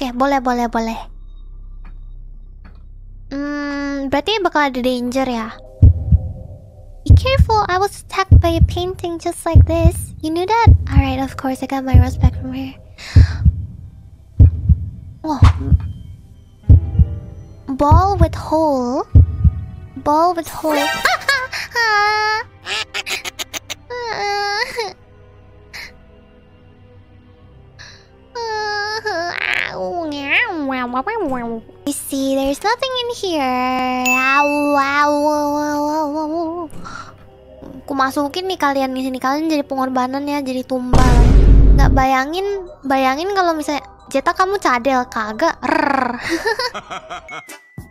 okay, boleh, boleh, boleh. Hmm, berarti bakal ada danger ya? Be careful, I was attacked by a painting just like this. You knew that? Alright, of course, I got my rose back from here. Oh. Ball with hole. Ball with hole. You see, there's nothing in here. Aku masukin nih kalian di sini kalian jadi pengorbanan ya, jadi tumbal. Nggak bayangin, bayangin kalau misalnya Jeta kamu cadel kagak.